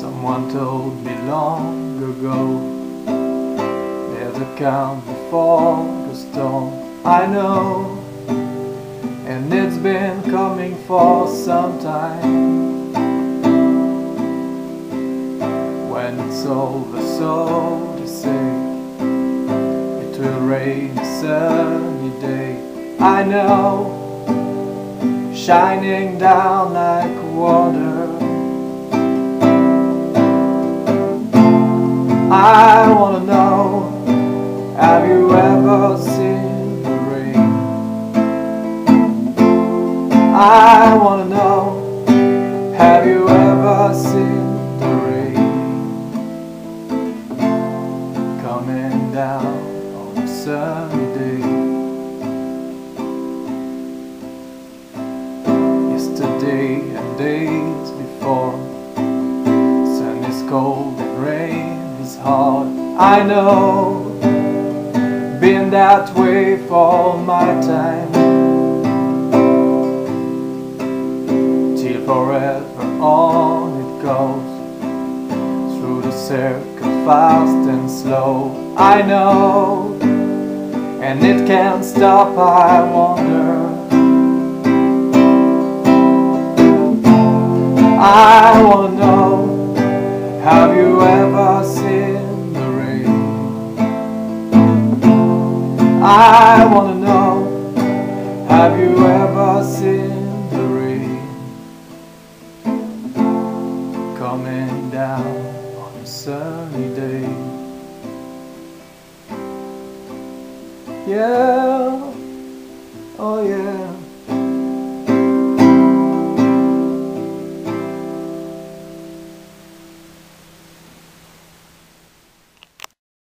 Someone told me long ago There's a calm before the storm. I know And it's been coming for some time. When it's over so to say It will rain a sunny day. I know Shining down like water I wanna know, have you ever seen the rain? I wanna know, have you ever seen the rain? Coming down on a sunny day. Yesterday and days before, hard. I know, been that way for all my time. Till forever on it goes, through the circle fast and slow. I know, and it can't stop. I wonder. I know, have you ever seen the rain? I wanna know, have you ever seen the rain? Coming down on a sunny day. Yeah, oh yeah.